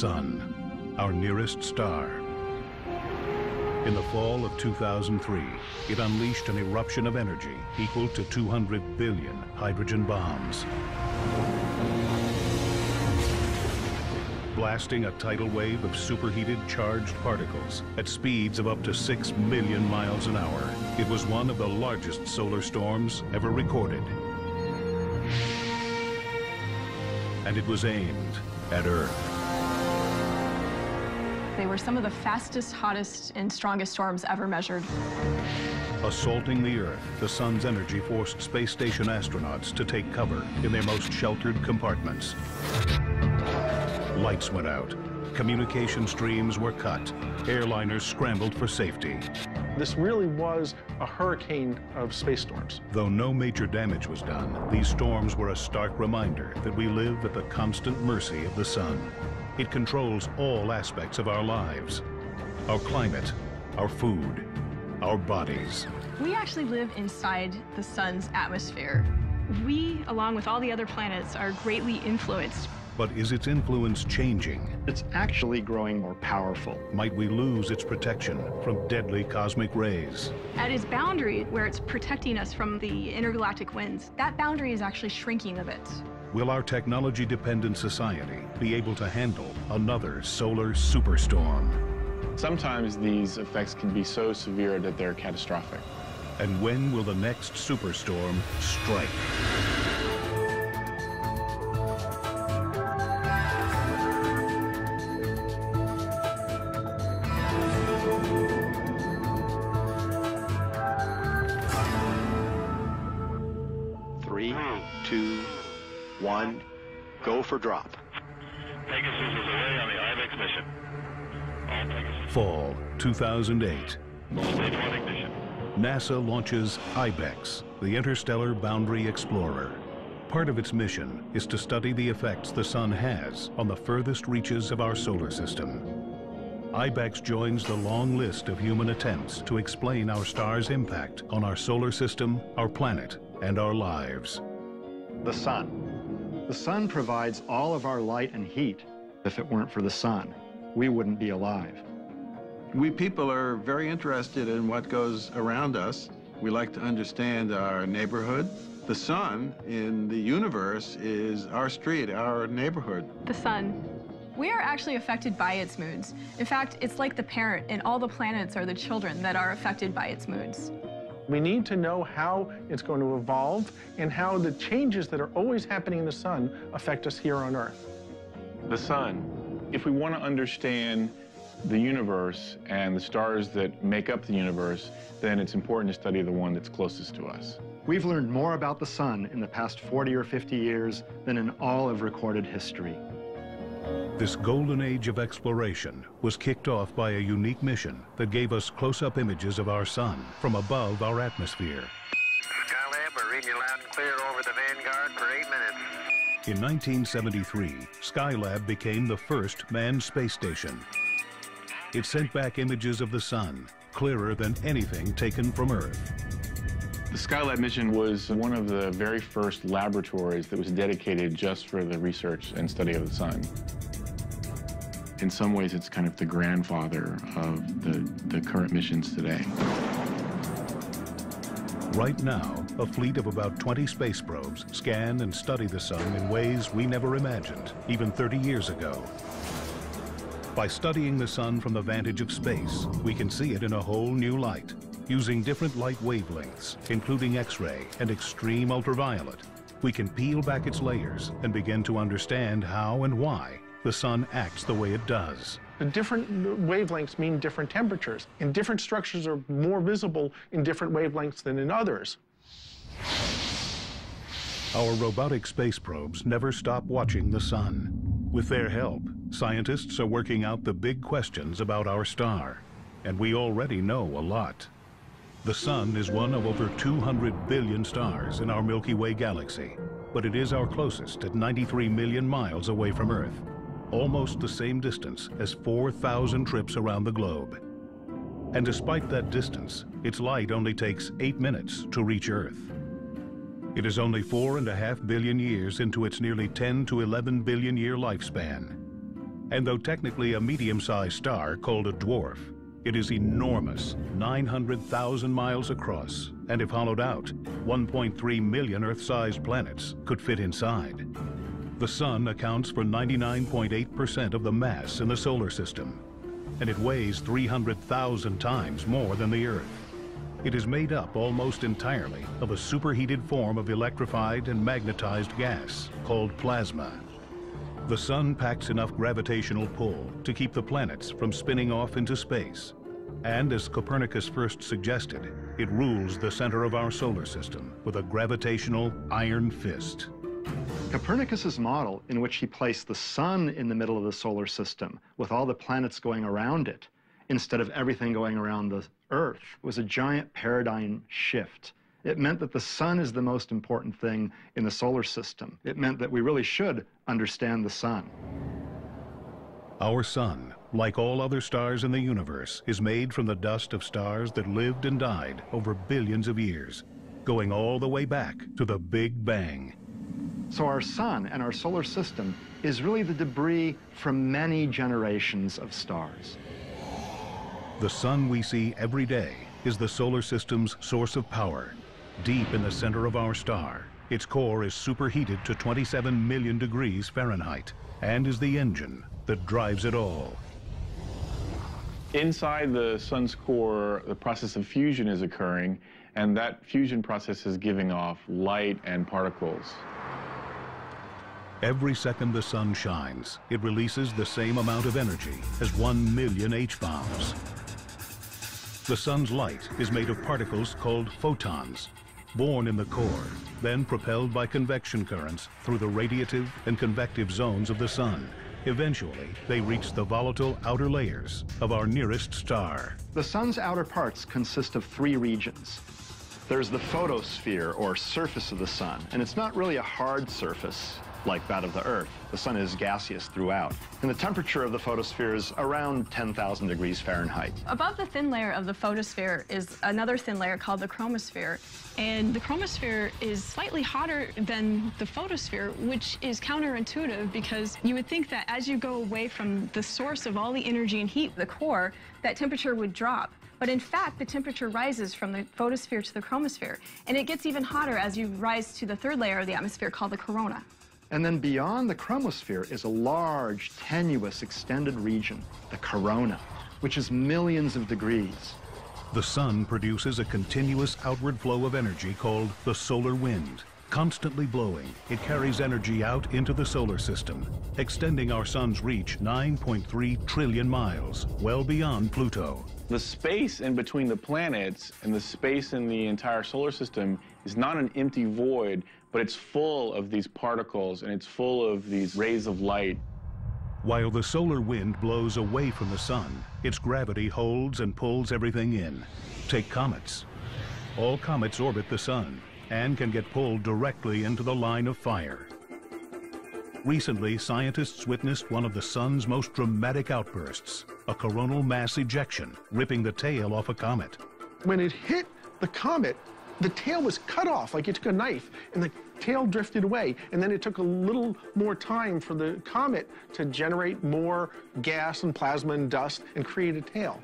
sun, our nearest star. In the fall of 2003, it unleashed an eruption of energy equal to 200 billion hydrogen bombs. Blasting a tidal wave of superheated charged particles at speeds of up to 6 million miles an hour. It was one of the largest solar storms ever recorded. And it was aimed at Earth. They were some of the fastest, hottest, and strongest storms ever measured. Assaulting the Earth, the sun's energy forced space station astronauts to take cover in their most sheltered compartments. Lights went out. Communication streams were cut. Airliners scrambled for safety. This really was a hurricane of space storms. Though no major damage was done, these storms were a stark reminder that we live at the constant mercy of the sun. It controls all aspects of our lives. Our climate, our food, our bodies. We actually live inside the sun's atmosphere. We, along with all the other planets, are greatly influenced but is its influence changing? It's actually growing more powerful. Might we lose its protection from deadly cosmic rays? At its boundary, where it's protecting us from the intergalactic winds, that boundary is actually shrinking a bit. Will our technology-dependent society be able to handle another solar superstorm? Sometimes these effects can be so severe that they're catastrophic. And when will the next superstorm strike? one, go for drop. 2008. Stage one ignition. NASA launches IBEX, the Interstellar Boundary Explorer. Part of its mission is to study the effects the sun has on the furthest reaches of our solar system. IBEX joins the long list of human attempts to explain our star's impact on our solar system, our planet, and our lives. The sun. The sun provides all of our light and heat. If it weren't for the sun, we wouldn't be alive. We people are very interested in what goes around us. We like to understand our neighborhood. The sun in the universe is our street, our neighborhood. The sun. We are actually affected by its moods. In fact, it's like the parent, and all the planets are the children that are affected by its moods. We need to know how it's going to evolve and how the changes that are always happening in the sun affect us here on Earth. The sun. If we want to understand the universe and the stars that make up the universe, then it's important to study the one that's closest to us. We've learned more about the sun in the past 40 or 50 years than in all of recorded history. This golden age of exploration was kicked off by a unique mission that gave us close-up images of our sun from above our atmosphere. Skylab, we're reading you loud and clear over the Vanguard for eight minutes. In 1973, Skylab became the first manned space station. It sent back images of the sun, clearer than anything taken from Earth. The Skylab mission was one of the very first laboratories that was dedicated just for the research and study of the sun. In some ways, it's kind of the grandfather of the, the current missions today. Right now, a fleet of about 20 space probes scan and study the sun in ways we never imagined, even 30 years ago. By studying the sun from the vantage of space, we can see it in a whole new light, using different light wavelengths, including X-ray and extreme ultraviolet. We can peel back its layers and begin to understand how and why the sun acts the way it does. The different wavelengths mean different temperatures, and different structures are more visible in different wavelengths than in others. Our robotic space probes never stop watching the sun. With their help, scientists are working out the big questions about our star, and we already know a lot. The sun is one of over 200 billion stars in our Milky Way galaxy, but it is our closest at 93 million miles away from Earth almost the same distance as 4,000 trips around the globe. And despite that distance, its light only takes eight minutes to reach Earth. It is only four and a half billion years into its nearly 10 to 11 billion year lifespan. And though technically a medium-sized star called a dwarf, it is enormous, 900,000 miles across, and if hollowed out, 1.3 million Earth-sized planets could fit inside. The Sun accounts for 99.8% of the mass in the solar system, and it weighs 300,000 times more than the Earth. It is made up almost entirely of a superheated form of electrified and magnetized gas called plasma. The sun packs enough gravitational pull to keep the planets from spinning off into space. And as Copernicus first suggested, it rules the center of our solar system with a gravitational iron fist. Copernicus's model, in which he placed the sun in the middle of the solar system with all the planets going around it, instead of everything going around the Earth was a giant paradigm shift. It meant that the sun is the most important thing in the solar system. It meant that we really should understand the sun. Our sun, like all other stars in the universe, is made from the dust of stars that lived and died over billions of years, going all the way back to the Big Bang. So our sun and our solar system is really the debris from many generations of stars. The sun we see every day is the solar system's source of power. Deep in the center of our star, its core is superheated to 27 million degrees Fahrenheit and is the engine that drives it all. Inside the sun's core, the process of fusion is occurring, and that fusion process is giving off light and particles. Every second the sun shines, it releases the same amount of energy as 1 million H-bombs. The sun's light is made of particles called photons, born in the core, then propelled by convection currents through the radiative and convective zones of the sun. Eventually, they reach the volatile outer layers of our nearest star. The sun's outer parts consist of three regions. There's the photosphere, or surface of the sun, and it's not really a hard surface like that of the Earth. The sun is gaseous throughout. And the temperature of the photosphere is around 10,000 degrees Fahrenheit. Above the thin layer of the photosphere is another thin layer called the chromosphere. And the chromosphere is slightly hotter than the photosphere, which is counterintuitive because you would think that as you go away from the source of all the energy and heat, the core, that temperature would drop. But in fact, the temperature rises from the photosphere to the chromosphere. And it gets even hotter as you rise to the third layer of the atmosphere called the corona. And then beyond the chromosphere is a large, tenuous, extended region, the corona, which is millions of degrees. The sun produces a continuous outward flow of energy called the solar wind. Constantly blowing, it carries energy out into the solar system, extending our sun's reach 9.3 trillion miles, well beyond Pluto. The space in between the planets and the space in the entire solar system is not an empty void, but it's full of these particles and it's full of these rays of light. While the solar wind blows away from the sun, its gravity holds and pulls everything in. Take comets. All comets orbit the sun and can get pulled directly into the line of fire. Recently, scientists witnessed one of the sun's most dramatic outbursts, a coronal mass ejection, ripping the tail off a comet. When it hit the comet, the tail was cut off like you took a knife, and the tail drifted away. And then it took a little more time for the comet to generate more gas and plasma and dust and create a tail.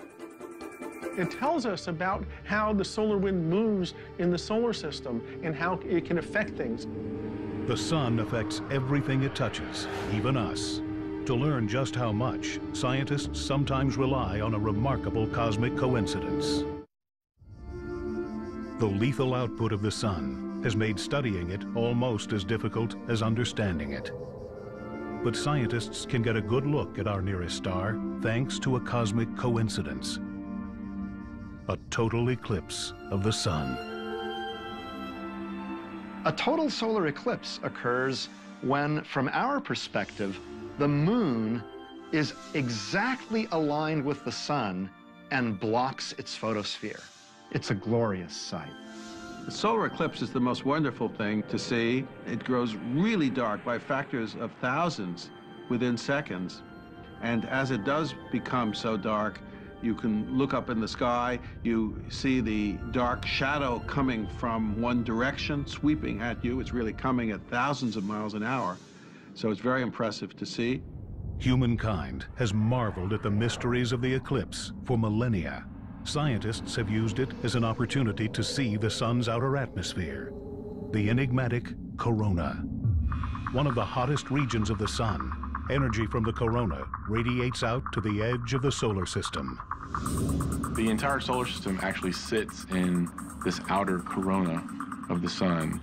It tells us about how the solar wind moves in the solar system and how it can affect things. The sun affects everything it touches, even us. To learn just how much, scientists sometimes rely on a remarkable cosmic coincidence. The lethal output of the sun has made studying it almost as difficult as understanding it. But scientists can get a good look at our nearest star thanks to a cosmic coincidence. A total eclipse of the sun. A total solar eclipse occurs when, from our perspective, the moon is exactly aligned with the sun and blocks its photosphere. It's a glorious sight. The solar eclipse is the most wonderful thing to see. It grows really dark by factors of thousands within seconds. And as it does become so dark, you can look up in the sky, you see the dark shadow coming from one direction, sweeping at you. It's really coming at thousands of miles an hour. So it's very impressive to see. Humankind has marveled at the mysteries of the eclipse for millennia. Scientists have used it as an opportunity to see the sun's outer atmosphere, the enigmatic corona. One of the hottest regions of the sun, energy from the corona radiates out to the edge of the solar system. The entire solar system actually sits in this outer corona of the sun.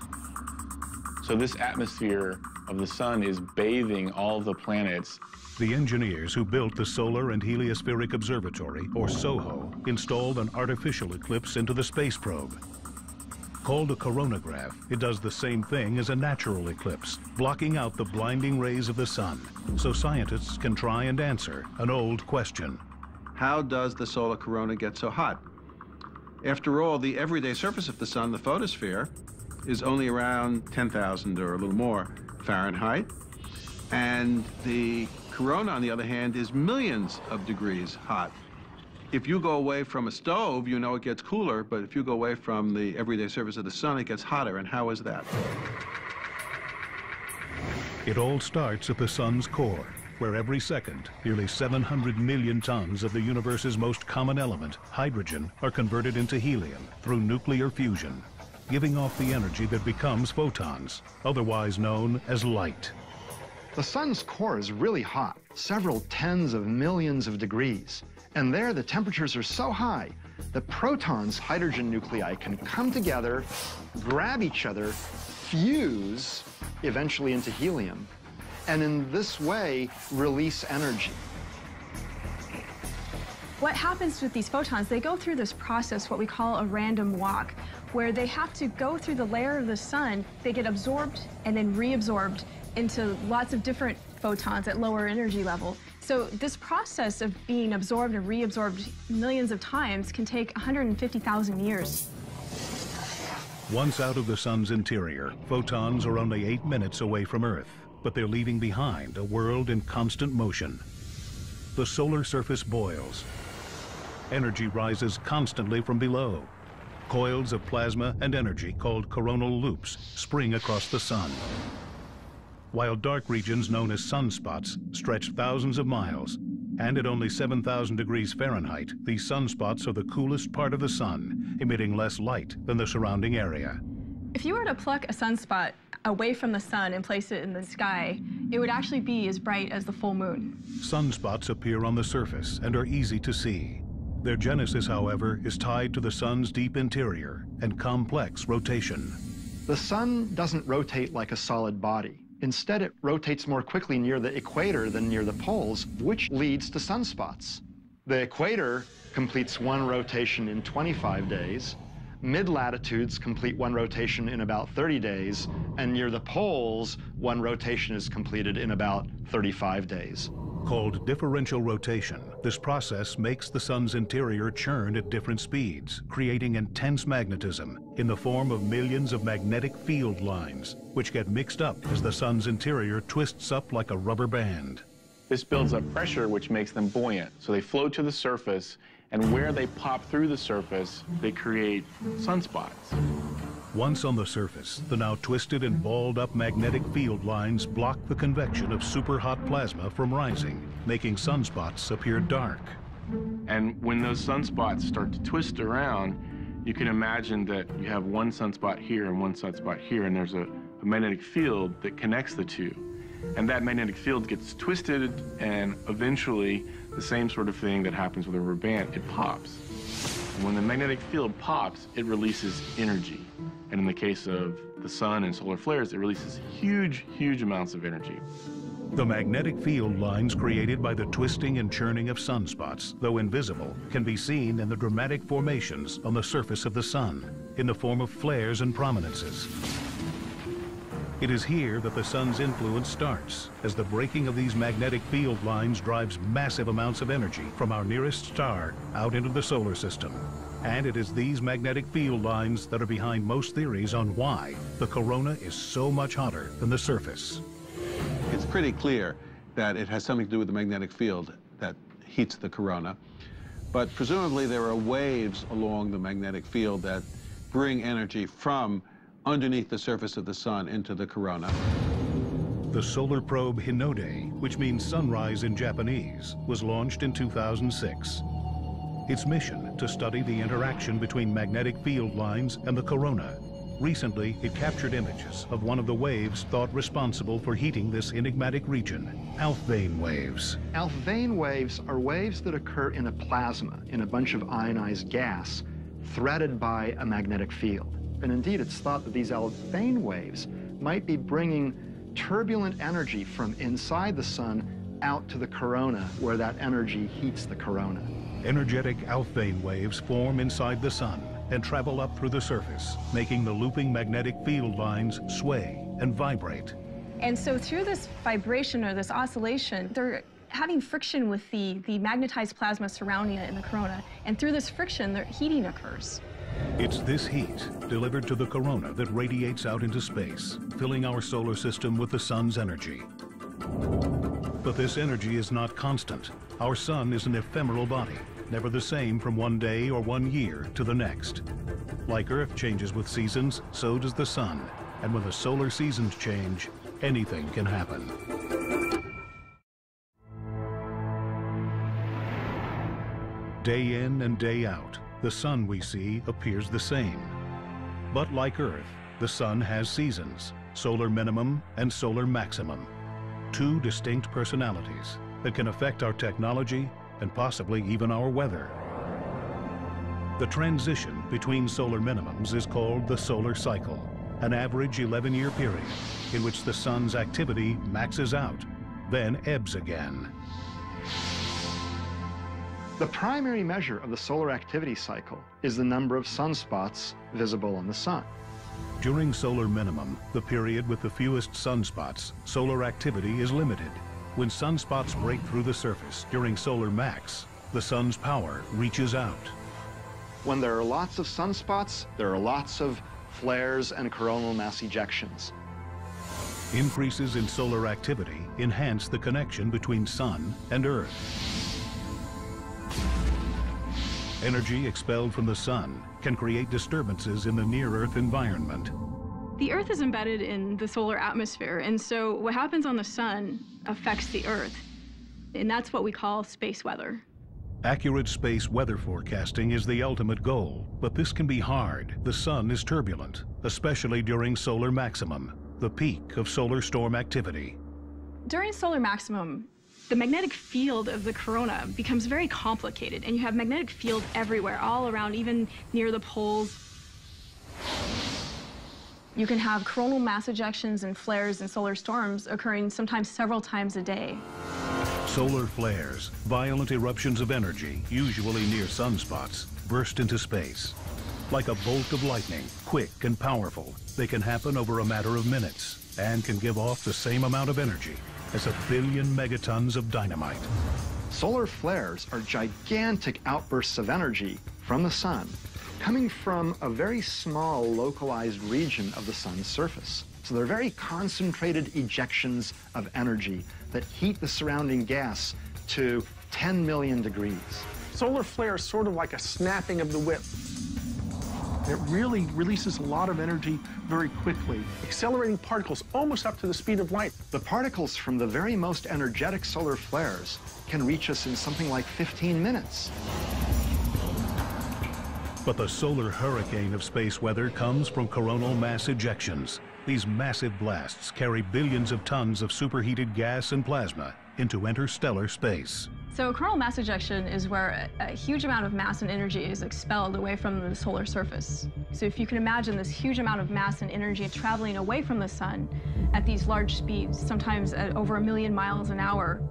So this atmosphere of the sun is bathing all the planets. The engineers who built the Solar and Heliospheric Observatory, or SOHO, installed an artificial eclipse into the space probe. Called a coronagraph, it does the same thing as a natural eclipse, blocking out the blinding rays of the sun, so scientists can try and answer an old question. How does the solar corona get so hot? After all, the everyday surface of the sun, the photosphere, is only around 10,000 or a little more Fahrenheit. And the corona, on the other hand, is millions of degrees hot. If you go away from a stove, you know it gets cooler, but if you go away from the everyday surface of the sun, it gets hotter. And how is that? It all starts at the sun's core, where every second, nearly 700 million tons of the universe's most common element, hydrogen, are converted into helium through nuclear fusion, giving off the energy that becomes photons, otherwise known as light. The sun's core is really hot, several tens of millions of degrees. And there, the temperatures are so high that protons' hydrogen nuclei can come together, grab each other, fuse, eventually into helium, and in this way, release energy. What happens with these photons, they go through this process, what we call a random walk, where they have to go through the layer of the sun, they get absorbed and then reabsorbed into lots of different photons at lower energy level. So this process of being absorbed and reabsorbed millions of times can take 150,000 years. Once out of the sun's interior, photons are only eight minutes away from Earth, but they're leaving behind a world in constant motion. The solar surface boils. Energy rises constantly from below. Coils of plasma and energy called coronal loops spring across the sun while dark regions known as sunspots stretch thousands of miles. And at only 7,000 degrees Fahrenheit, these sunspots are the coolest part of the sun, emitting less light than the surrounding area. If you were to pluck a sunspot away from the sun and place it in the sky, it would actually be as bright as the full moon. Sunspots appear on the surface and are easy to see. Their genesis, however, is tied to the sun's deep interior and complex rotation. The sun doesn't rotate like a solid body. Instead, it rotates more quickly near the equator than near the poles, which leads to sunspots. The equator completes one rotation in 25 days, mid-latitudes complete one rotation in about 30 days, and near the poles, one rotation is completed in about 35 days. Called differential rotation, this process makes the sun's interior churn at different speeds, creating intense magnetism in the form of millions of magnetic field lines, which get mixed up as the sun's interior twists up like a rubber band. This builds up pressure, which makes them buoyant. So they float to the surface, and where they pop through the surface, they create sunspots. Once on the surface, the now twisted and balled up magnetic field lines block the convection of superhot plasma from rising, making sunspots appear dark. And when those sunspots start to twist around, you can imagine that you have one sunspot here and one sunspot here, and there's a, a magnetic field that connects the two. And that magnetic field gets twisted, and eventually, the same sort of thing that happens with a rubber band, it pops. When the magnetic field pops, it releases energy. And in the case of the sun and solar flares, it releases huge, huge amounts of energy. The magnetic field lines created by the twisting and churning of sunspots, though invisible, can be seen in the dramatic formations on the surface of the sun in the form of flares and prominences. It is here that the sun's influence starts, as the breaking of these magnetic field lines drives massive amounts of energy from our nearest star out into the solar system. And it is these magnetic field lines that are behind most theories on why the corona is so much hotter than the surface. It's pretty clear that it has something to do with the magnetic field that heats the corona. But presumably there are waves along the magnetic field that bring energy from underneath the surface of the sun into the corona. The solar probe Hinode, which means sunrise in Japanese, was launched in 2006. Its mission to study the interaction between magnetic field lines and the corona. Recently, it captured images of one of the waves thought responsible for heating this enigmatic region, Alfvén waves. Alfvén waves are waves that occur in a plasma, in a bunch of ionized gas, threaded by a magnetic field. And indeed, it's thought that these Alfvén waves might be bringing turbulent energy from inside the sun out to the corona, where that energy heats the corona. Energetic Alfvén waves form inside the sun and travel up through the surface, making the looping magnetic field lines sway and vibrate. And so through this vibration or this oscillation, they're having friction with the, the magnetized plasma surrounding it in the corona. And through this friction, the heating occurs. It's this heat delivered to the corona that radiates out into space, filling our solar system with the sun's energy. But this energy is not constant. Our sun is an ephemeral body, never the same from one day or one year to the next. Like Earth changes with seasons, so does the sun. And when the solar seasons change, anything can happen. Day in and day out, the sun we see appears the same. But like Earth, the sun has seasons, solar minimum and solar maximum. Two distinct personalities that can affect our technology and possibly even our weather. The transition between solar minimums is called the solar cycle, an average 11-year period in which the sun's activity maxes out, then ebbs again. The primary measure of the solar activity cycle is the number of sunspots visible on the sun. During solar minimum, the period with the fewest sunspots, solar activity is limited. When sunspots break through the surface during solar max, the sun's power reaches out. When there are lots of sunspots, there are lots of flares and coronal mass ejections. Increases in solar activity enhance the connection between sun and earth. Energy expelled from the sun can create disturbances in the near-Earth environment. The Earth is embedded in the solar atmosphere, and so what happens on the sun affects the Earth. And that's what we call space weather. Accurate space weather forecasting is the ultimate goal, but this can be hard. The sun is turbulent, especially during solar maximum, the peak of solar storm activity. During solar maximum, the magnetic field of the corona becomes very complicated, and you have magnetic field everywhere, all around, even near the poles. You can have coronal mass ejections and flares and solar storms occurring sometimes several times a day. Solar flares, violent eruptions of energy, usually near sunspots, burst into space. Like a bolt of lightning, quick and powerful, they can happen over a matter of minutes and can give off the same amount of energy as a billion megatons of dynamite. Solar flares are gigantic outbursts of energy from the sun coming from a very small localized region of the sun's surface. So they're very concentrated ejections of energy that heat the surrounding gas to 10 million degrees. Solar flare is sort of like a snapping of the whip. It really releases a lot of energy very quickly, accelerating particles almost up to the speed of light. The particles from the very most energetic solar flares can reach us in something like 15 minutes. But the solar hurricane of space weather comes from coronal mass ejections. These massive blasts carry billions of tons of superheated gas and plasma into interstellar space. So coronal mass ejection is where a, a, huge amount of mass and energy is expelled away from the solar surface. So if you can imagine this huge amount of mass and energy traveling away from the sun at these large speeds, sometimes at over a million miles an hour.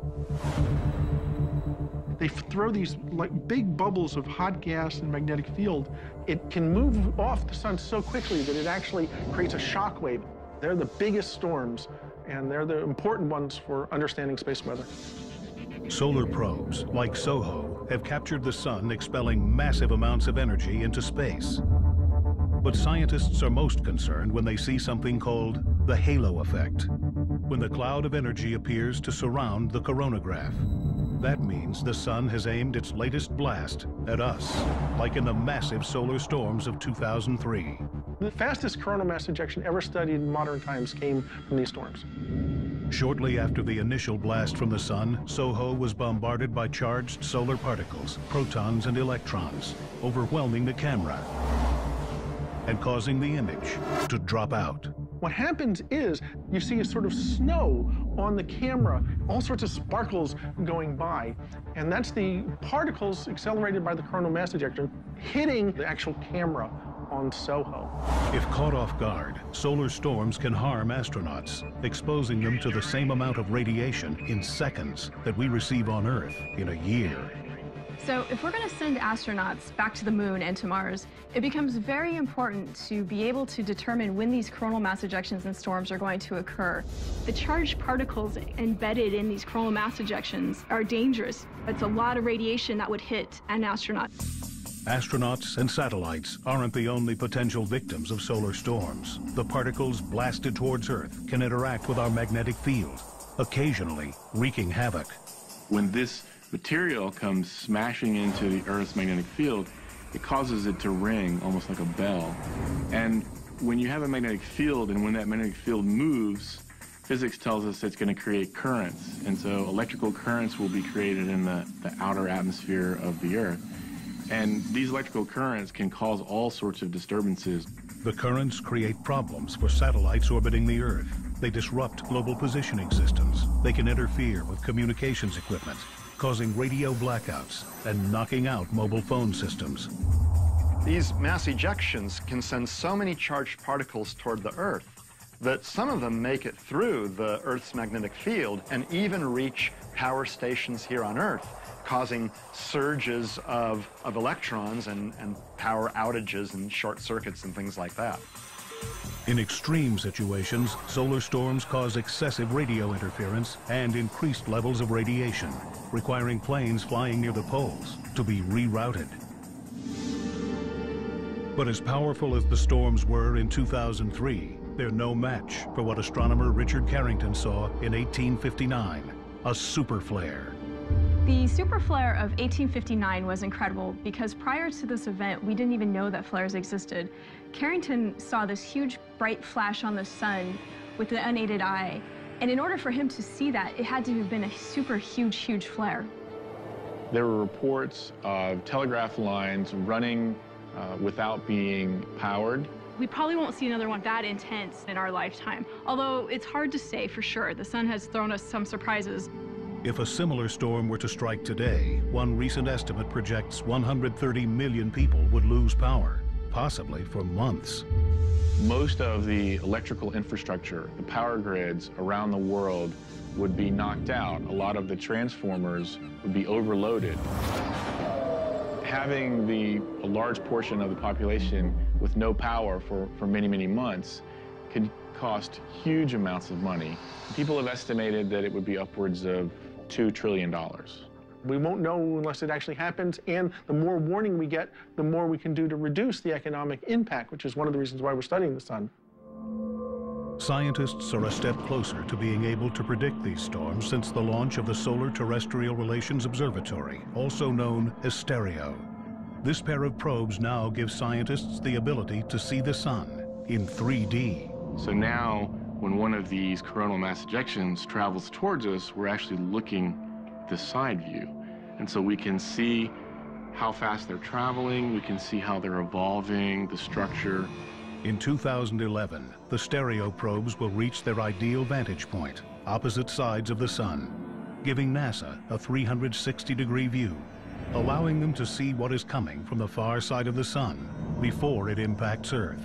They throw these like big bubbles of hot gas and magnetic field. It can move off the sun so quickly that it actually creates a shock wave. They're the biggest storms, and they're the important ones for understanding space weather. Solar probes, like SOHO, have captured the sun expelling massive amounts of energy into space. But scientists are most concerned when they see something called the halo effect, when the cloud of energy appears to surround the coronagraph. That means the sun has aimed its latest blast at us, like in the massive solar storms of 2003. The fastest coronal mass ejection ever studied in modern times came from these storms. Shortly after the initial blast from the sun, SOHO was bombarded by charged solar particles, protons and electrons, overwhelming the camera and causing the image to drop out. What happens is you see a sort of snow on the camera, all sorts of sparkles going by, and that's the particles accelerated by the coronal mass ejection hitting the actual camera on SOHO. If caught off guard, solar storms can harm astronauts, exposing them to the same amount of radiation in seconds that we receive on Earth in a year. So if we're going to send astronauts back to the moon and to Mars, it becomes very important to be able to determine when these coronal mass ejections and storms are going to occur. The charged particles embedded in these coronal mass ejections are dangerous. It's a lot of radiation that would hit an astronaut. Astronauts and satellites aren't the only potential victims of solar storms. The particles blasted towards Earth can interact with our magnetic field, occasionally wreaking havoc. When this material comes smashing into the Earth's magnetic field, it causes it to ring almost like a bell. And when you have a magnetic field and when that magnetic field moves, physics tells us it's going to create currents. And so electrical currents will be created in the, the outer atmosphere of the Earth. And these electrical currents can cause all sorts of disturbances. The currents create problems for satellites orbiting the Earth. They disrupt global positioning systems. They can interfere with communications equipment causing radio blackouts and knocking out mobile phone systems. These mass ejections can send so many charged particles toward the Earth that some of them make it through the Earth's magnetic field and even reach power stations here on Earth, causing surges of, of electrons and, and power outages and short circuits and things like that. In extreme situations, solar storms cause excessive radio interference and increased levels of radiation, requiring planes flying near the poles to be rerouted. But as powerful as the storms were in 2003, they're no match for what astronomer Richard Carrington saw in 1859, a super flare. The super flare of 1859 was incredible because prior to this event, we didn't even know that flares existed. Carrington saw this huge bright flash on the sun with the unaided eye. And in order for him to see that, it had to have been a super huge, huge flare. There were reports of telegraph lines running uh, without being powered. We probably won't see another one that intense in our lifetime, although it's hard to say for sure. The sun has thrown us some surprises. If a similar storm were to strike today, one recent estimate projects 130 million people would lose power possibly for months. Most of the electrical infrastructure, the power grids around the world would be knocked out. A lot of the transformers would be overloaded. Having the, a large portion of the population with no power for, for many, many months could cost huge amounts of money. People have estimated that it would be upwards of $2 trillion. We won't know unless it actually happens, and the more warning we get, the more we can do to reduce the economic impact, which is one of the reasons why we're studying the sun. Scientists are a step closer to being able to predict these storms since the launch of the Solar Terrestrial Relations Observatory, also known as STEREO. This pair of probes now gives scientists the ability to see the sun in 3D. So now, when one of these coronal mass ejections travels towards us, we're actually looking the side view. And so we can see how fast they're traveling, we can see how they're evolving, the structure. In 2011, the stereo probes will reach their ideal vantage point, opposite sides of the sun, giving NASA a 360-degree view, allowing them to see what is coming from the far side of the sun before it impacts Earth.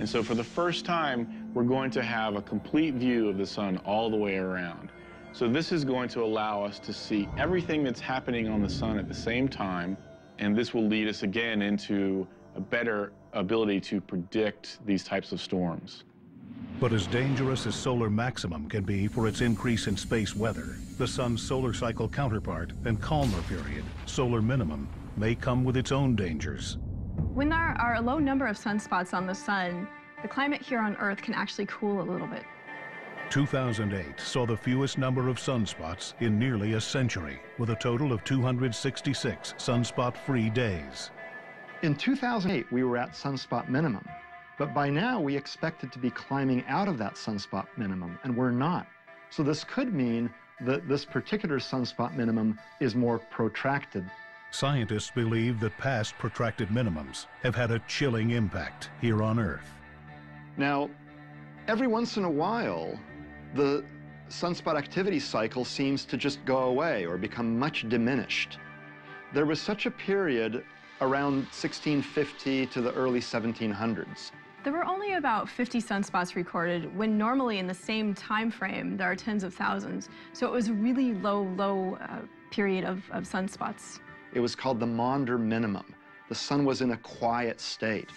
And so for the first time, we're going to have a complete view of the sun all the way around. So this is going to allow us to see everything that's happening on the sun at the same time, and this will lead us again into a better ability to predict these types of storms. But as dangerous as solar maximum can be for its increase in space weather, the sun's solar cycle counterpart and calmer period, solar minimum, may come with its own dangers. When there are a low number of sunspots on the sun, the climate here on Earth can actually cool a little bit. 2008 saw the fewest number of sunspots in nearly a century, with a total of 266 sunspot-free days. In 2008, we were at sunspot minimum, but by now we expected to be climbing out of that sunspot minimum, and we're not. So this could mean that this particular sunspot minimum is more protracted. Scientists believe that past protracted minimums have had a chilling impact here on Earth. Now, every once in a while, the sunspot activity cycle seems to just go away or become much diminished. There was such a period around 1650 to the early 1700s. There were only about 50 sunspots recorded when normally in the same time frame there are tens of thousands. So it was a really low, low uh, period of, of sunspots. It was called the Maunder minimum. The sun was in a quiet state.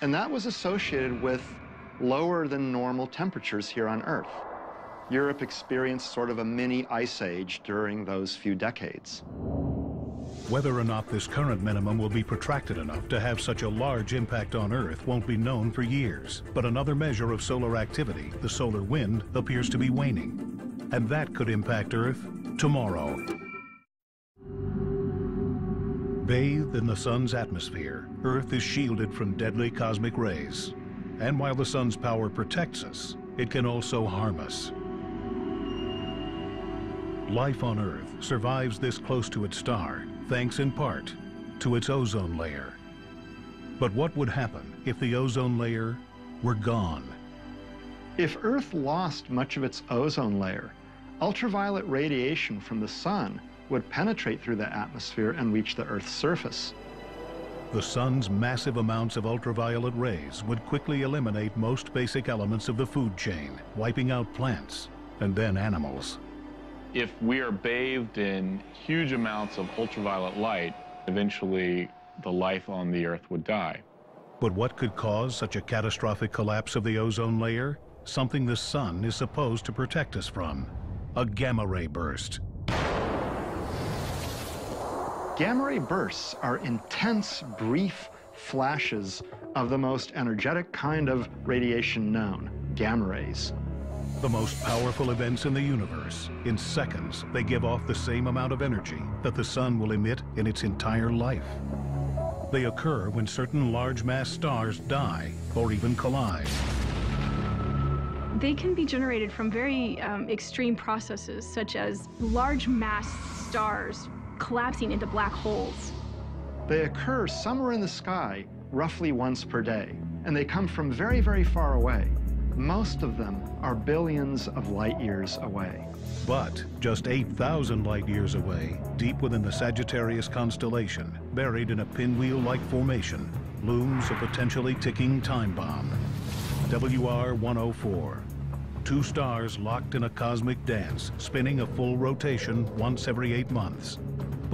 And that was associated with lower than normal temperatures here on Earth. Europe experienced sort of a mini ice age during those few decades. Whether or not this current minimum will be protracted enough to have such a large impact on Earth won't be known for years. But another measure of solar activity, the solar wind, appears to be waning. And that could impact Earth tomorrow. Bathed in the sun's atmosphere, Earth is shielded from deadly cosmic rays. And while the sun's power protects us, it can also harm us. Life on Earth survives this close to its star thanks in part to its ozone layer. But what would happen if the ozone layer were gone? If Earth lost much of its ozone layer, ultraviolet radiation from the sun would penetrate through the atmosphere and reach the Earth's surface. The sun's massive amounts of ultraviolet rays would quickly eliminate most basic elements of the food chain, wiping out plants and then animals. If we are bathed in huge amounts of ultraviolet light, eventually the life on the Earth would die. But what could cause such a catastrophic collapse of the ozone layer? Something the sun is supposed to protect us from. A gamma ray burst. Gamma ray bursts are intense, brief flashes of the most energetic kind of radiation known, gamma rays the most powerful events in the universe. In seconds, they give off the same amount of energy that the sun will emit in its entire life. They occur when certain large mass stars die or even collide. They can be generated from very um, extreme processes, such as large mass stars collapsing into black holes. They occur somewhere in the sky roughly once per day, and they come from very, very far away. Most of them are billions of light years away. But just 8,000 light years away, deep within the Sagittarius constellation, buried in a pinwheel-like formation, looms a potentially ticking time bomb. WR-104. Two stars locked in a cosmic dance, spinning a full rotation once every eight months.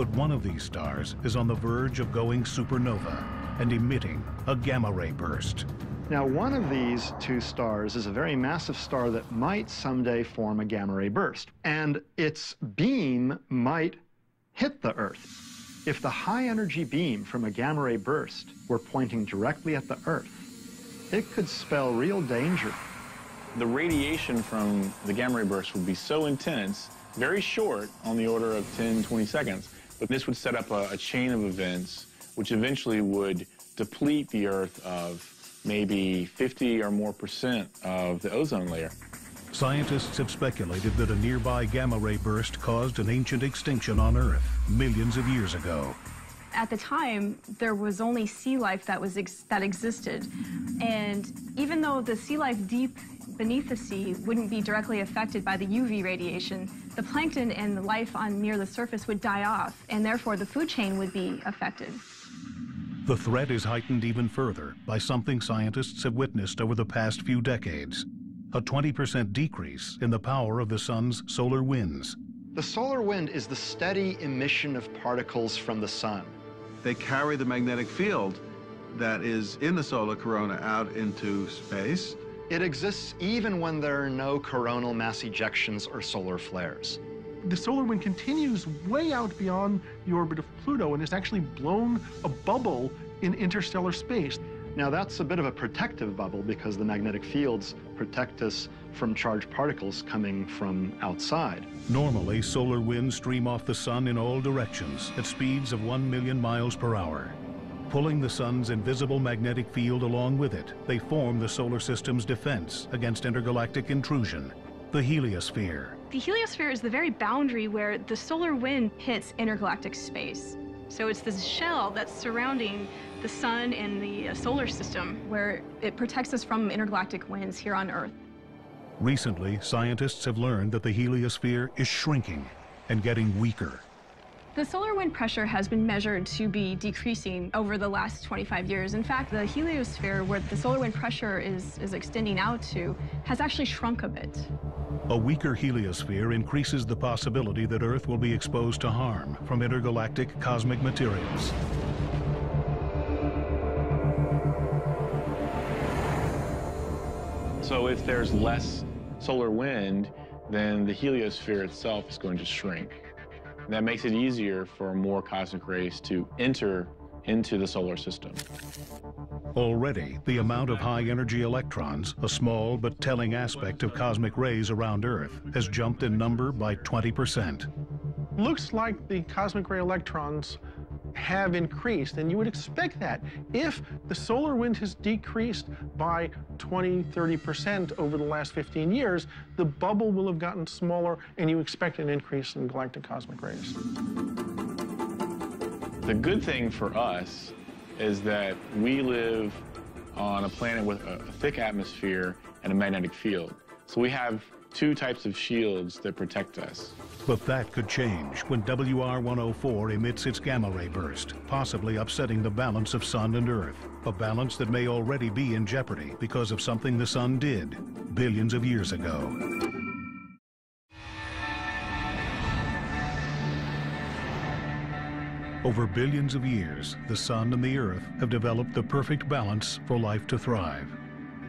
But one of these stars is on the verge of going supernova and emitting a gamma ray burst. Now, one of these two stars is a very massive star that might someday form a gamma ray burst, and its beam might hit the Earth. If the high energy beam from a gamma ray burst were pointing directly at the Earth, it could spell real danger. The radiation from the gamma ray burst would be so intense, very short, on the order of 10, 20 seconds, but this would set up a, a chain of events which eventually would deplete the Earth of maybe 50 or more percent of the ozone layer. Scientists have speculated that a nearby gamma ray burst caused an ancient extinction on Earth millions of years ago. At the time, there was only sea life that was ex that existed, and even though the sea life deep beneath the sea wouldn't be directly affected by the UV radiation, the plankton and the life on near the surface would die off, and therefore the food chain would be affected. The threat is heightened even further by something scientists have witnessed over the past few decades, a 20% decrease in the power of the sun's solar winds. The solar wind is the steady emission of particles from the sun. They carry the magnetic field that is in the solar corona out into space. It exists even when there are no coronal mass ejections or solar flares the solar wind continues way out beyond the orbit of Pluto and has actually blown a bubble in interstellar space. Now that's a bit of a protective bubble because the magnetic fields protect us from charged particles coming from outside. Normally, solar winds stream off the sun in all directions at speeds of 1 million miles per hour. Pulling the sun's invisible magnetic field along with it, they form the solar system's defense against intergalactic intrusion. the heliosphere. The heliosphere is the very boundary where the solar wind hits intergalactic space. So it's this shell that's surrounding the sun and the uh, solar system where it protects us from intergalactic winds here on Earth. Recently, scientists have learned that the heliosphere is shrinking and getting weaker. The solar wind pressure has been measured to be decreasing over the last 25 years. In fact, the heliosphere, where the solar wind pressure is, is extending out to, has actually shrunk a bit. A weaker heliosphere increases the possibility that Earth will be exposed to harm from intergalactic cosmic materials. So if there's less solar wind, then the heliosphere itself is going to shrink. That makes it easier for more cosmic rays to enter into the solar system. Already, the amount of high-energy electrons, a small but telling aspect of cosmic rays around Earth, has jumped in number by 20%. Looks like the cosmic ray electrons have increased, and you would expect that. If the solar wind has decreased by 20, 30% over the last 15 years, the bubble will have gotten smaller, and you expect an increase in galactic cosmic rays. The good thing for us is that we live on a planet with a, a thick atmosphere and a magnetic field. So we have two types of shields that protect us. But that could change when WR104 emits its gamma ray burst, possibly upsetting the balance of Sun and Earth, a balance that may already be in jeopardy because of something the Sun did billions of years ago. Over billions of years, the Sun and the Earth have developed the perfect balance for life to thrive.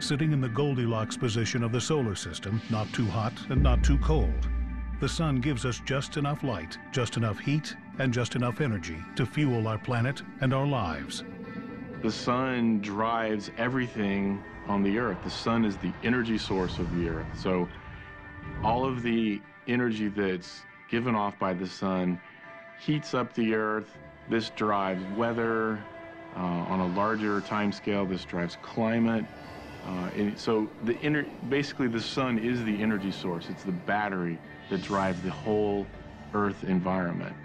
Sitting in the Goldilocks position of the solar system, not too hot and not too cold, the sun gives us just enough light, just enough heat, and just enough energy to fuel our planet and our lives. The sun drives everything on the Earth. The sun is the energy source of the Earth. So all of the energy that's given off by the sun heats up the Earth. This drives weather. Uh, on a larger time scale, this drives climate. Uh, and so the ener- basically the sun is the energy source. It's the battery that drives the whole Earth environment.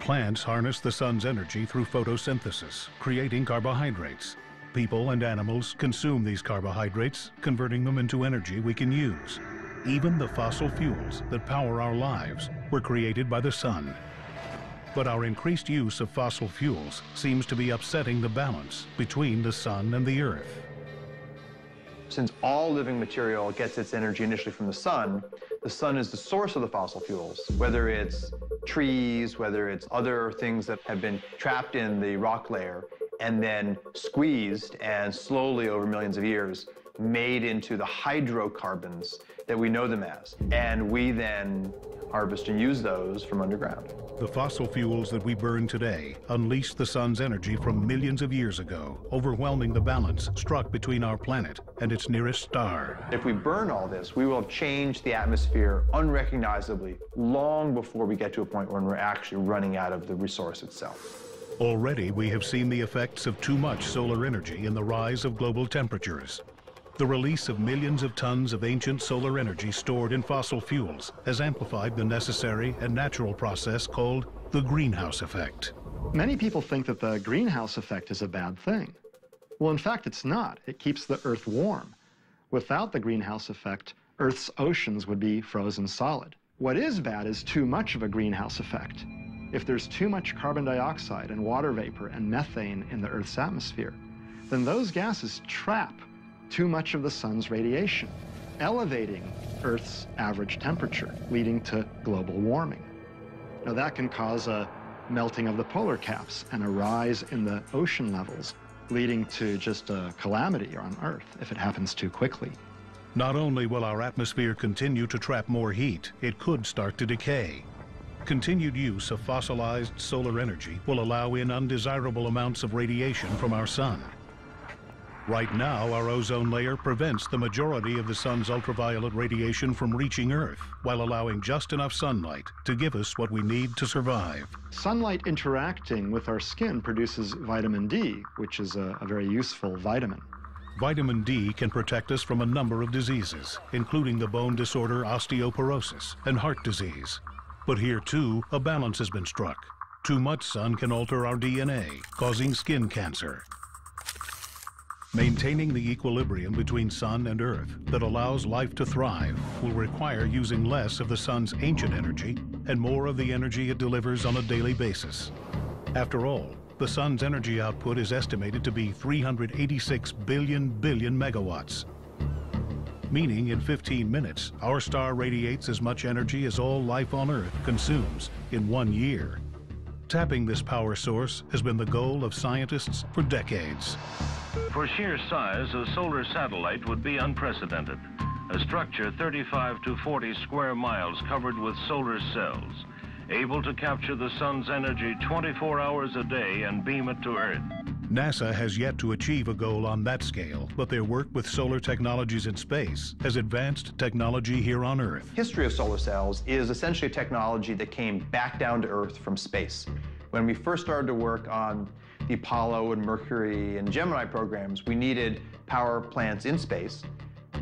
Plants harness the sun's energy through photosynthesis, creating carbohydrates. People and animals consume these carbohydrates, converting them into energy we can use. Even the fossil fuels that power our lives were created by the sun. But our increased use of fossil fuels seems to be upsetting the balance between the sun and the earth. Since all living material gets its energy initially from the sun, the sun is the source of the fossil fuels, whether it's trees, whether it's other things that have been trapped in the rock layer and then squeezed and slowly over millions of years made into the hydrocarbons that we know them as. And we then harvest and use those from underground. The fossil fuels that we burn today unleash the sun's energy from millions of years ago, overwhelming the balance struck between our planet and its nearest star. If we burn all this, we will have changed the atmosphere unrecognizably long before we get to a point when we're actually running out of the resource itself. Already, we have seen the effects of too much solar energy in the rise of global temperatures. The release of millions of tons of ancient solar energy stored in fossil fuels has amplified the necessary and natural process called the greenhouse effect. Many people think that the greenhouse effect is a bad thing. Well, in fact, it's not. It keeps the Earth warm. Without the greenhouse effect, Earth's oceans would be frozen solid. What is bad is too much of a greenhouse effect. If there's too much carbon dioxide and water vapor and methane in the Earth's atmosphere, then those gases trap too much of the sun's radiation, elevating Earth's average temperature, leading to global warming. Now that can cause a melting of the polar caps and a rise in the ocean levels, leading to just a calamity on Earth if it happens too quickly. Not only will our atmosphere continue to trap more heat, it could start to decay. Continued use of fossilized solar energy will allow in undesirable amounts of radiation from our sun. Right now, our ozone layer prevents the majority of the sun's ultraviolet radiation from reaching Earth, while allowing just enough sunlight to give us what we need to survive. Sunlight interacting with our skin produces vitamin D, which is a, a very useful vitamin. Vitamin D can protect us from a number of diseases, including the bone disorder osteoporosis and heart disease. But here too, a balance has been struck. Too much sun can alter our DNA, causing skin cancer. Maintaining the equilibrium between sun and earth that allows life to thrive will require using less of the sun's ancient energy and more of the energy it delivers on a daily basis. After all, the sun's energy output is estimated to be 386 billion billion megawatts. Meaning in 15 minutes, our star radiates as much energy as all life on Earth consumes in one year. Tapping this power source has been the goal of scientists for decades. For sheer size, a solar satellite would be unprecedented. A structure 35 to 40 square miles covered with solar cells, able to capture the sun's energy 24 hours a day and beam it to Earth. NASA has yet to achieve a goal on that scale, but their work with solar technologies in space has advanced technology here on Earth. History of solar cells is essentially a technology that came back down to Earth from space. When we first started to work on the Apollo and Mercury and Gemini programs, we needed power plants in space.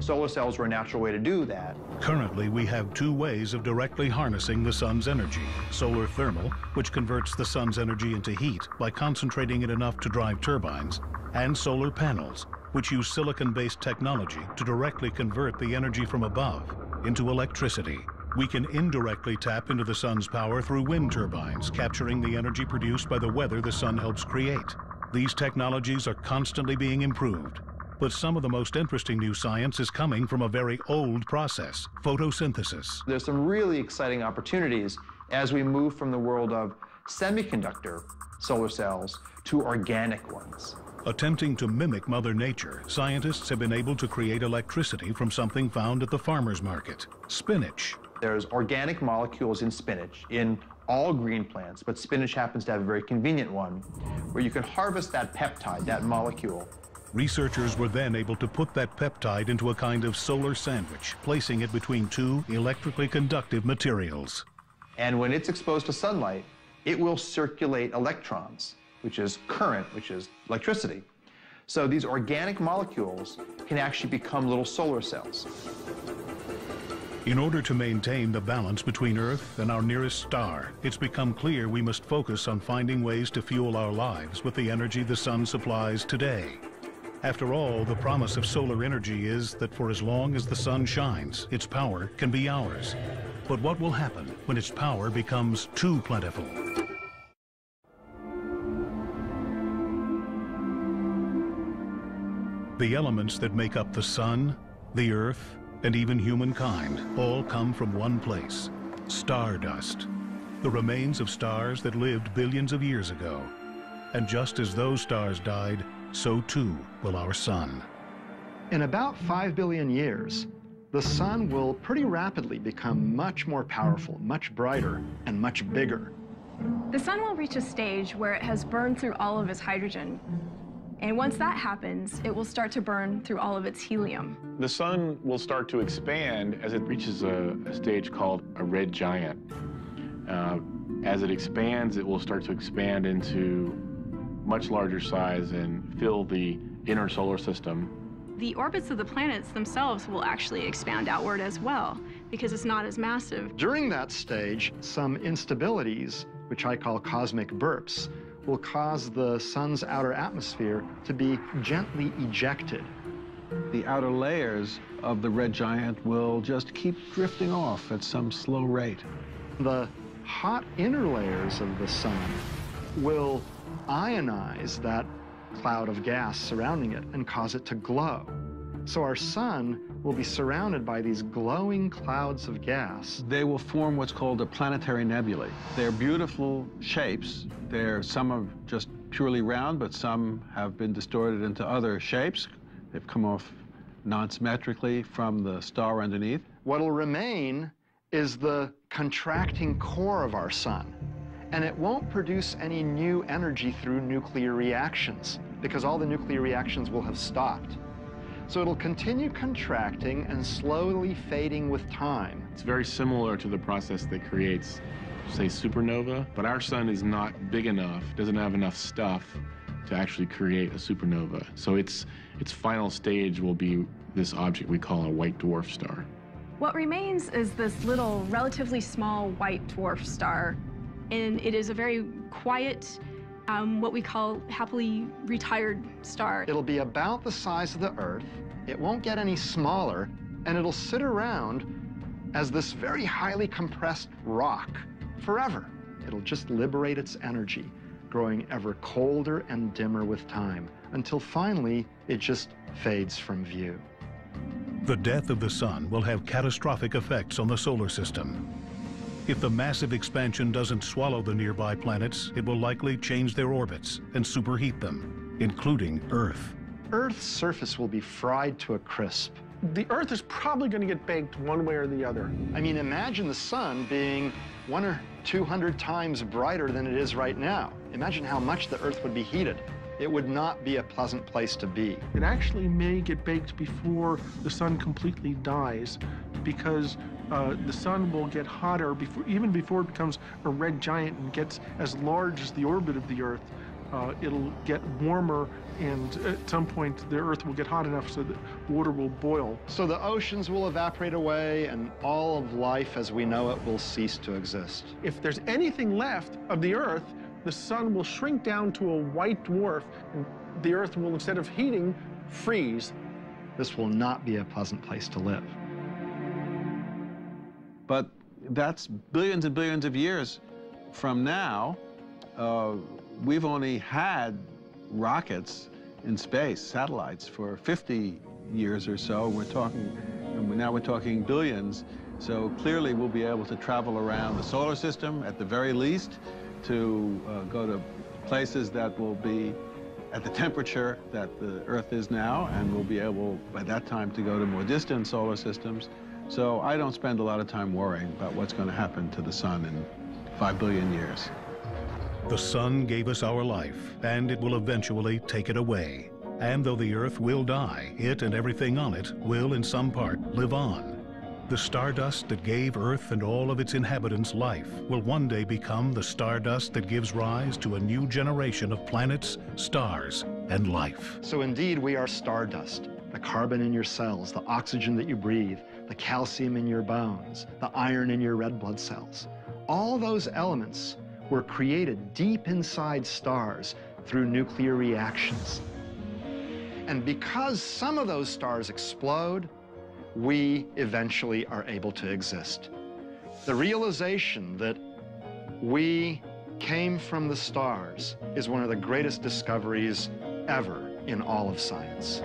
Solar cells were a natural way to do that. Currently, we have two ways of directly harnessing the sun's energy. Solar thermal, which converts the sun's energy into heat by concentrating it enough to drive turbines, and solar panels, which use silicon-based technology to directly convert the energy from above into electricity. We can indirectly tap into the sun's power through wind turbines, capturing the energy produced by the weather the sun helps create. These technologies are constantly being improved, but some of the most interesting new science is coming from a very old process, photosynthesis. There's some really exciting opportunities as we move from the world of semiconductor solar cells to organic ones. Attempting to mimic Mother Nature, scientists have been able to create electricity from something found at the farmer's market, spinach. There's organic molecules in spinach, in all green plants, but spinach happens to have a very convenient one, where you can harvest that peptide, that molecule, Researchers were then able to put that peptide into a kind of solar sandwich, placing it between two electrically conductive materials. And when it's exposed to sunlight, it will circulate electrons, which is current, which is electricity. So these organic molecules can actually become little solar cells. In order to maintain the balance between Earth and our nearest star, it's become clear we must focus on finding ways to fuel our lives with the energy the sun supplies today. After all, the promise of solar energy is that for as long as the sun shines, its power can be ours. But what will happen when its power becomes too plentiful? The elements that make up the sun, the earth, and even humankind all come from one place, stardust. The remains of stars that lived billions of years ago. And just as those stars died, so too will our sun. In about 5 billion years, the sun will pretty rapidly become much more powerful, much brighter, and much bigger. The sun will reach a stage where it has burned through all of its hydrogen. And once that happens, it will start to burn through all of its helium. The sun will start to expand as it reaches a, a stage called a red giant. Uh, as it expands, it will start to expand into much larger size and fill the inner solar system. The orbits of the planets themselves will actually expand outward as well because it's not as massive. During that stage, some instabilities, which I call cosmic burps, will cause the sun's outer atmosphere to be gently ejected. The outer layers of the red giant will just keep drifting off at some slow rate. The hot inner layers of the sun will ionize that cloud of gas surrounding it and cause it to glow. So our sun will be surrounded by these glowing clouds of gas. They will form what's called a planetary nebulae. They're beautiful shapes. They're, some are just purely round, but some have been distorted into other shapes. They've come off non-symmetrically from the star underneath. What'll remain is the contracting core of our sun and it won't produce any new energy through nuclear reactions because all the nuclear reactions will have stopped. So it'll continue contracting and slowly fading with time. It's very similar to the process that creates, say, supernova, but our sun is not big enough, doesn't have enough stuff to actually create a supernova. So its its final stage will be this object we call a white dwarf star. What remains is this little, relatively small white dwarf star, and it is a very quiet, um, what we call happily retired star. It'll be about the size of the Earth. It won't get any smaller, and it'll sit around as this very highly compressed rock forever. It'll just liberate its energy, growing ever colder and dimmer with time, until finally it just fades from view. The death of the sun will have catastrophic effects on the solar system. If the massive expansion doesn't swallow the nearby planets, it will likely change their orbits and superheat them, including Earth. Earth's surface will be fried to a crisp. The Earth is probably going to get baked one way or the other. I mean, imagine the sun being one or 200 times brighter than it is right now. Imagine how much the Earth would be heated. It would not be a pleasant place to be. It actually may get baked before the sun completely dies because uh, the sun will get hotter before, even before it becomes a red giant and gets as large as the orbit of the Earth. Uh, it'll get warmer, and at some point the Earth will get hot enough so that water will boil. So the oceans will evaporate away, and all of life as we know it will cease to exist. If there's anything left of the Earth, the sun will shrink down to a white dwarf, and the Earth will, instead of heating, freeze. This will not be a pleasant place to live. But that's billions and billions of years from now. Uh, we've only had rockets in space, satellites, for 50 years or so. We're talking, now we're talking billions. So clearly we'll be able to travel around the solar system at the very least to uh, go to places that will be at the temperature that the Earth is now, and we'll be able, by that time, to go to more distant solar systems. So I don't spend a lot of time worrying about what's going to happen to the sun in five billion years. The sun gave us our life, and it will eventually take it away. And though the Earth will die, it and everything on it will in some part live on. The stardust that gave Earth and all of its inhabitants life will one day become the stardust that gives rise to a new generation of planets, stars, and life. So indeed, we are stardust. The carbon in your cells, the oxygen that you breathe, the calcium in your bones, the iron in your red blood cells. All those elements were created deep inside stars through nuclear reactions. And because some of those stars explode, we eventually are able to exist. The realization that we came from the stars is one of the greatest discoveries ever in all of science.